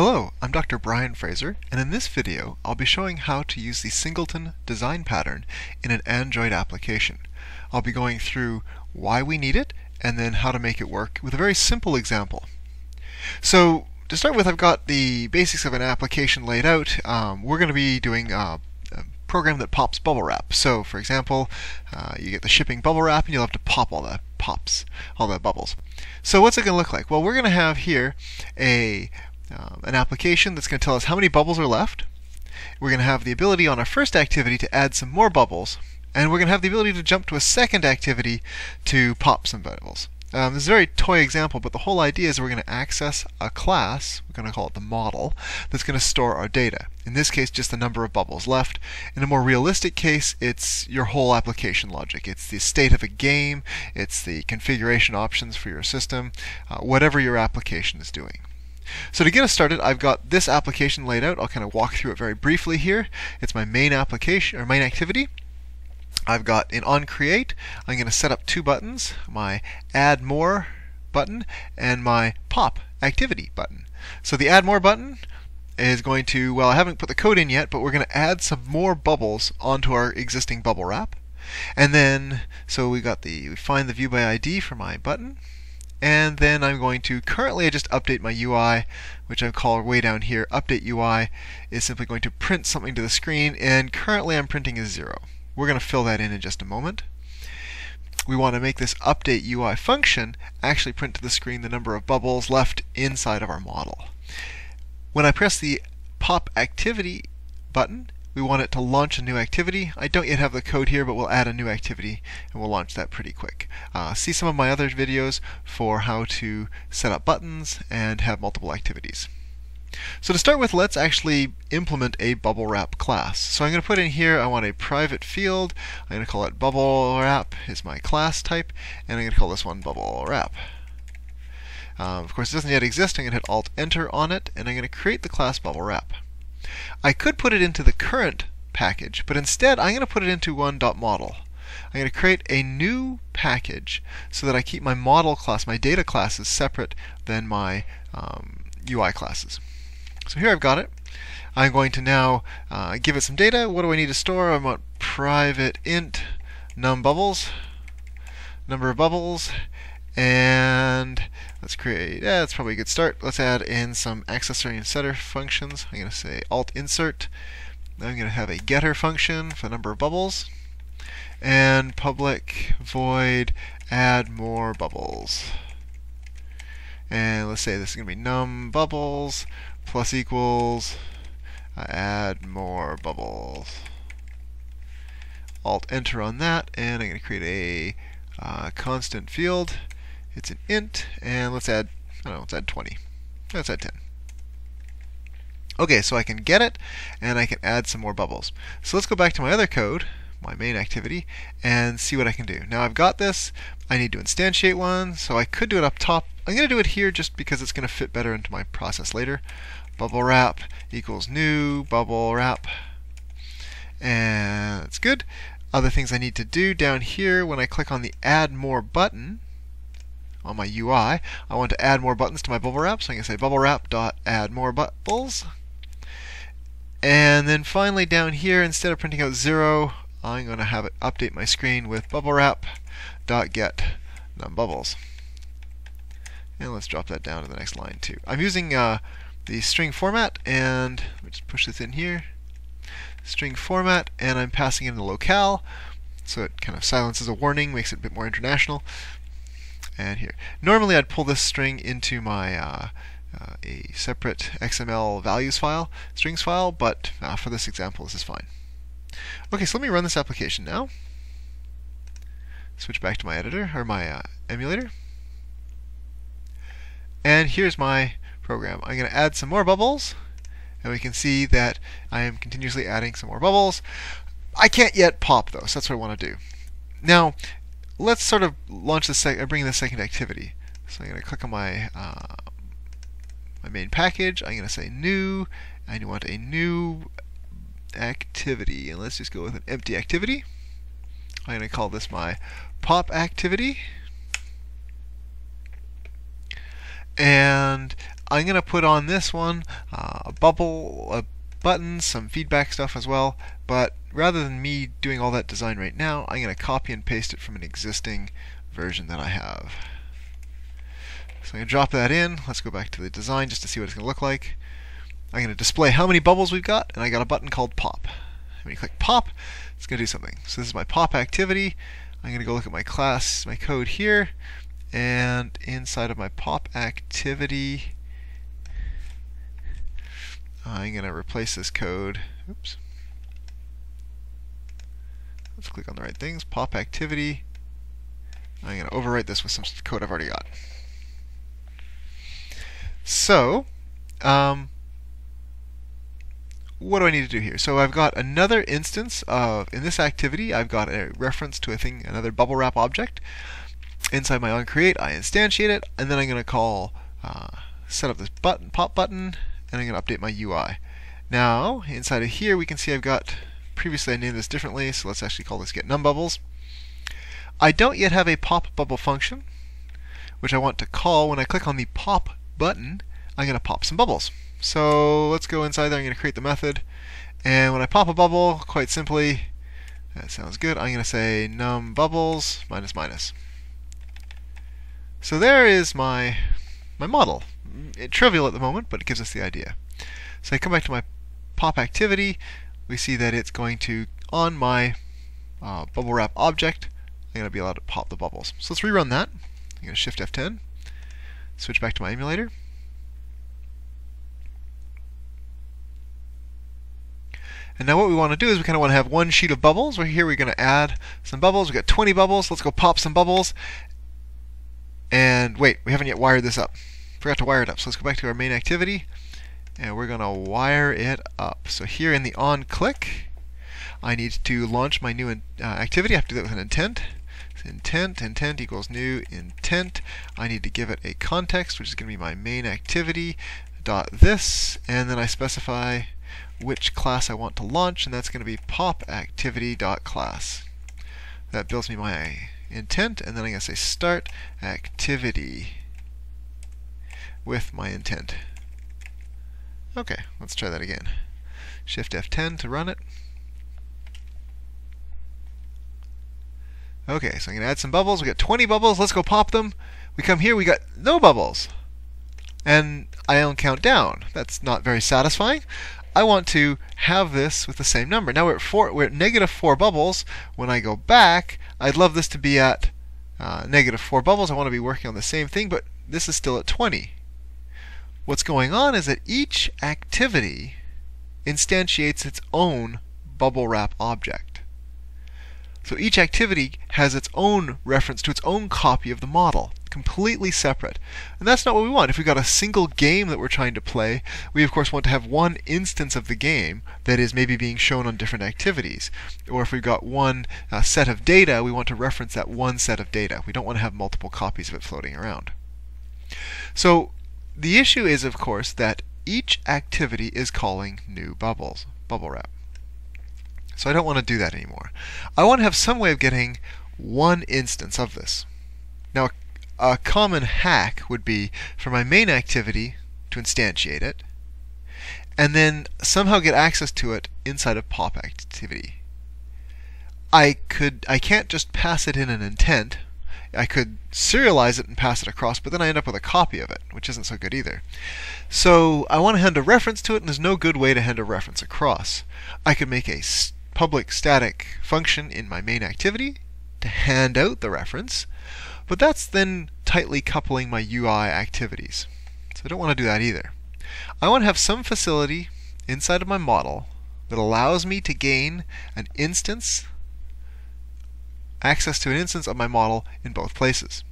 Hello, I'm Dr. Brian Fraser, and in this video I'll be showing how to use the singleton design pattern in an Android application. I'll be going through why we need it and then how to make it work with a very simple example. So to start with, I've got the basics of an application laid out. Um, we're going to be doing a program that pops bubble wrap. So for example, uh, you get the shipping bubble wrap and you'll have to pop all the pops, all the bubbles. So what's it going to look like? Well, we're going to have here a um, an application that's going to tell us how many bubbles are left. We're going to have the ability on our first activity to add some more bubbles. And we're going to have the ability to jump to a second activity to pop some bubbles. Um, this is a very toy example, but the whole idea is we're going to access a class, we're going to call it the model, that's going to store our data. In this case, just the number of bubbles left. In a more realistic case, it's your whole application logic. It's the state of a game, it's the configuration options for your system, uh, whatever your application is doing. So to get us started, I've got this application laid out. I'll kind of walk through it very briefly here. It's my main application or main activity. I've got in onCreate, I'm going to set up two buttons, my add more button and my pop activity button. So the add more button is going to, well, I haven't put the code in yet, but we're going to add some more bubbles onto our existing bubble wrap. And then, so we got the, we find the view by ID for my button and then I'm going to currently I just update my UI which I call way down here update UI is simply going to print something to the screen and currently I'm printing a zero. We're going to fill that in in just a moment. We want to make this update UI function actually print to the screen the number of bubbles left inside of our model. When I press the pop activity button we want it to launch a new activity. I don't yet have the code here, but we'll add a new activity and we'll launch that pretty quick. Uh, see some of my other videos for how to set up buttons and have multiple activities. So to start with, let's actually implement a bubble wrap class. So I'm going to put in here, I want a private field. I'm going to call it bubble wrap is my class type, and I'm going to call this one bubble wrap. Um, of course, it doesn't yet exist. I'm going to hit Alt Enter on it, and I'm going to create the class bubble wrap. I could put it into the current package, but instead I'm going to put it into one.model. I'm going to create a new package so that I keep my model class, my data classes, separate than my um, UI classes. So here I've got it. I'm going to now uh, give it some data. What do I need to store? I want private int num bubbles, number of bubbles, and let's create, yeah, that's probably a good start. Let's add in some accessor and setter functions. I'm going to say alt insert. I'm going to have a getter function for the number of bubbles. And public void add more bubbles. And let's say this is going to be num bubbles plus equals uh, add more bubbles. Alt enter on that, and I'm going to create a uh, constant field it's an int, and let's add, I don't know, let's add 20. Let's add 10. Okay, so I can get it, and I can add some more bubbles. So let's go back to my other code, my main activity, and see what I can do. Now I've got this. I need to instantiate one, so I could do it up top. I'm going to do it here just because it's going to fit better into my process later. Bubble wrap equals new bubble wrap. And it's good. Other things I need to do down here when I click on the add more button, on my UI. I want to add more buttons to my bubble wrap, so I can say bubble wrap dot add more bubbles. And then finally down here, instead of printing out zero, I'm going to have it update my screen with bubble wrap dot get num bubbles. And let's drop that down to the next line too. I'm using uh, the string format, and let me just push this in here. String format, and I'm passing in the locale, so it kind of silences a warning, makes it a bit more international and here. Normally I'd pull this string into my uh, uh, a separate XML values file, strings file, but uh, for this example this is fine. Okay, so let me run this application now. Switch back to my editor, or my uh, emulator. And here's my program. I'm going to add some more bubbles, and we can see that I am continuously adding some more bubbles. I can't yet pop those, so that's what I want to do. Now, let's sort of launch the sec- bring the second activity. So I'm going to click on my uh, my main package. I'm going to say new, and you want a new activity, and let's just go with an empty activity. I'm going to call this my pop activity. And I'm going to put on this one uh, a bubble, a button, some feedback stuff as well. But rather than me doing all that design right now, I'm going to copy and paste it from an existing version that I have. So I'm going to drop that in. Let's go back to the design just to see what it's going to look like. I'm going to display how many bubbles we've got, and I got a button called pop. When you click pop, it's going to do something. So this is my pop activity. I'm going to go look at my class, my code here, and inside of my pop activity, I'm going to replace this code. Oops. Let's click on the right things. Pop activity. I'm going to overwrite this with some code I've already got. So, um, what do I need to do here? So I've got another instance of, in this activity, I've got a reference to a thing, another bubble wrap object. Inside my onCreate, I instantiate it, and then I'm going to call uh, set up this button, pop button, and I'm going to update my UI. Now, inside of here, we can see I've got, previously I named this differently, so let's actually call this get. I don't yet have a pop bubble function, which I want to call when I click on the pop button, I'm going to pop some bubbles. So let's go inside there. I'm going to create the method. And when I pop a bubble, quite simply, that sounds good, I'm going to say num bubbles minus minus. So there is my, my model. It, trivial at the moment, but it gives us the idea. So I come back to my pop activity. We see that it's going to, on my uh, bubble wrap object, I'm going to be allowed to pop the bubbles. So let's rerun that. I'm going to shift F10, switch back to my emulator. And now what we want to do is we kind of want to have one sheet of bubbles. Right here we're going to add some bubbles. We've got 20 bubbles. Let's go pop some bubbles. And wait, we haven't yet wired this up. Forgot to wire it up. So let's go back to our main activity. And we're going to wire it up. So here in the on click, I need to launch my new uh, activity. I have to do that with an intent. So intent, intent equals new intent. I need to give it a context, which is going to be my main activity dot this, and then I specify which class I want to launch, and that's going to be pop activity dot class. That builds me my intent, and then I'm going to say start activity with my intent. Okay, let's try that again. Shift F10 to run it. Okay, so I'm going to add some bubbles. We got 20 bubbles. Let's go pop them. We come here, we got no bubbles. And I don't count down. That's not very satisfying. I want to have this with the same number. Now we're at, four, we're at negative 4 bubbles. When I go back, I'd love this to be at uh, negative 4 bubbles. I want to be working on the same thing, but this is still at 20. What's going on is that each activity instantiates its own bubble wrap object. So each activity has its own reference to its own copy of the model, completely separate. And that's not what we want. If we've got a single game that we're trying to play, we of course want to have one instance of the game that is maybe being shown on different activities. Or if we've got one uh, set of data, we want to reference that one set of data. We don't want to have multiple copies of it floating around. So the issue is, of course, that each activity is calling new bubbles, bubble wrap. So I don't want to do that anymore. I want to have some way of getting one instance of this. Now, a common hack would be for my main activity to instantiate it, and then somehow get access to it inside of pop activity. I could I can't just pass it in an intent. I could serialize it and pass it across, but then I end up with a copy of it, which isn't so good either. So I want to hand a reference to it, and there's no good way to hand a reference across. I could make a public static function in my main activity to hand out the reference, but that's then tightly coupling my UI activities. So I don't want to do that either. I want to have some facility inside of my model that allows me to gain an instance, access to an instance of my model in both places.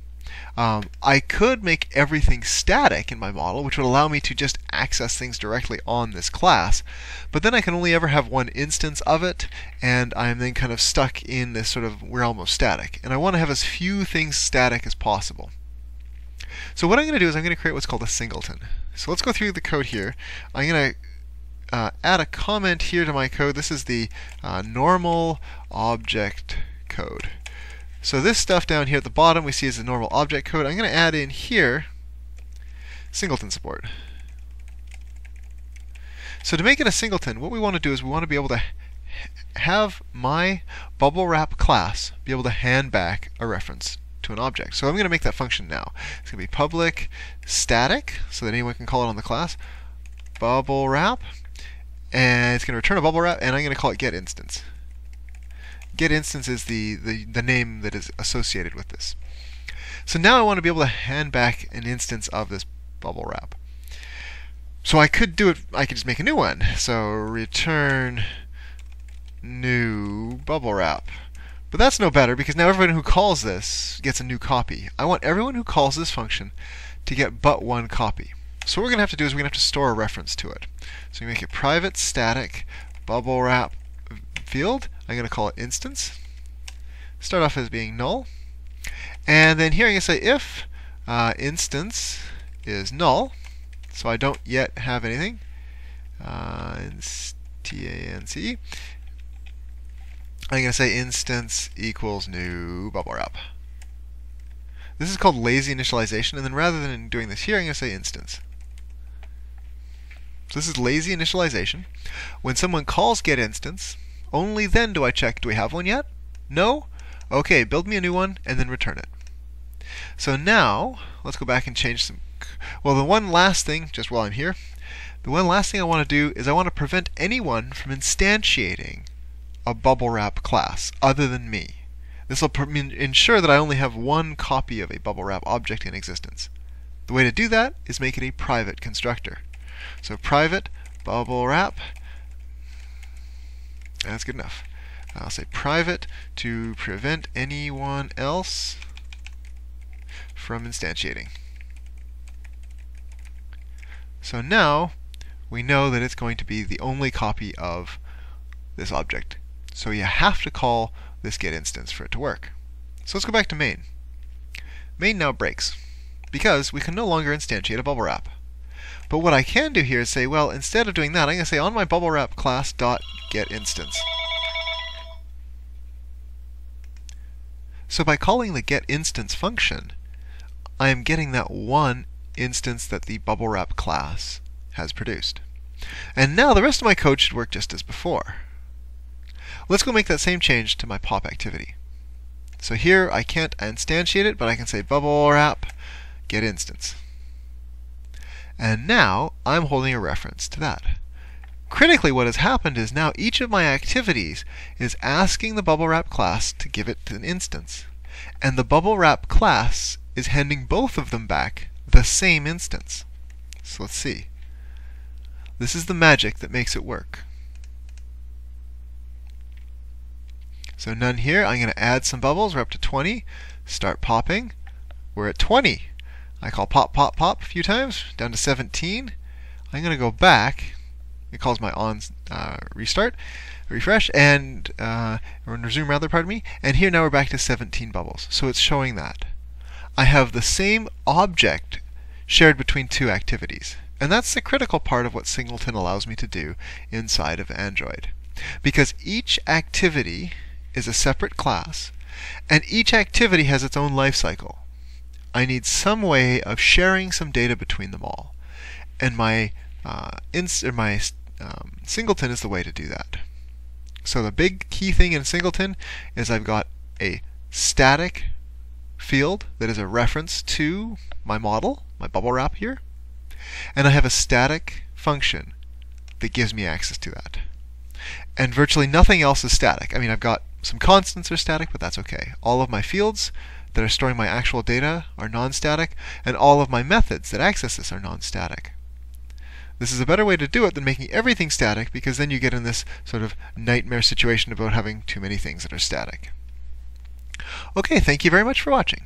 Um, I could make everything static in my model, which would allow me to just access things directly on this class, but then I can only ever have one instance of it, and I'm then kind of stuck in this sort of realm of static. And I want to have as few things static as possible. So what I'm going to do is I'm going to create what's called a singleton. So let's go through the code here. I'm going to uh, add a comment here to my code. This is the uh, normal object code. So this stuff down here at the bottom we see is the normal object code. I'm going to add in here singleton support. So to make it a singleton, what we want to do is we want to be able to have my bubble wrap class be able to hand back a reference to an object. So I'm going to make that function now. It's going to be public static, so that anyone can call it on the class, bubble wrap, and it's going to return a bubble wrap, and I'm going to call it get instance. Get instance is the, the, the name that is associated with this. So now I want to be able to hand back an instance of this bubble wrap. So I could do it, I could just make a new one. So return new bubble wrap. But that's no better because now everyone who calls this gets a new copy. I want everyone who calls this function to get but one copy. So what we're going to have to do is we're going to have to store a reference to it. So we make it private static bubble wrap field. I'm going to call it instance. Start off as being null. And then here I'm going to say if uh, instance is null, so I don't yet have anything, uh, T-A-N-C, I'm going to say instance equals new bubble wrap. This is called lazy initialization, and then rather than doing this here, I'm going to say instance. So this is lazy initialization. When someone calls getInstance, only then do I check, do we have one yet? No? Okay, build me a new one, and then return it. So now, let's go back and change some. Well, the one last thing, just while I'm here, the one last thing I want to do is I want to prevent anyone from instantiating a bubble wrap class other than me. This will ensure that I only have one copy of a bubble wrap object in existence. The way to do that is make it a private constructor. So private bubble wrap, that's good enough. I'll say private to prevent anyone else from instantiating. So now we know that it's going to be the only copy of this object so you have to call this get instance for it to work. So let's go back to main. Main now breaks because we can no longer instantiate a bubble wrap. But what I can do here is say, well, instead of doing that, I'm going to say on my bubble wrap class dot get instance. So by calling the get instance function, I am getting that one instance that the bubble wrap class has produced. And now the rest of my code should work just as before. Let's go make that same change to my pop activity. So here I can't instantiate it, but I can say bubble wrap get instance. And now I'm holding a reference to that. Critically, what has happened is now each of my activities is asking the bubble wrap class to give it an instance. And the bubble wrap class is handing both of them back the same instance. So let's see. This is the magic that makes it work. So none here. I'm going to add some bubbles. We're up to 20. Start popping. We're at 20. I call pop, pop, pop a few times. Down to 17. I'm going to go back. It calls my on uh, restart, refresh, and uh, resume rather, pardon me. And here now we're back to 17 bubbles. So it's showing that. I have the same object shared between two activities. And that's the critical part of what Singleton allows me to do inside of Android. Because each activity is a separate class, and each activity has its own life cycle. I need some way of sharing some data between them all, and my uh, my um, singleton is the way to do that. So the big key thing in singleton is I've got a static field that is a reference to my model, my bubble wrap here, and I have a static function that gives me access to that. And virtually nothing else is static. I mean, I've got some constants are static, but that's okay. All of my fields that are storing my actual data are non-static, and all of my methods that access this are non-static. This is a better way to do it than making everything static, because then you get in this sort of nightmare situation about having too many things that are static. Okay, thank you very much for watching.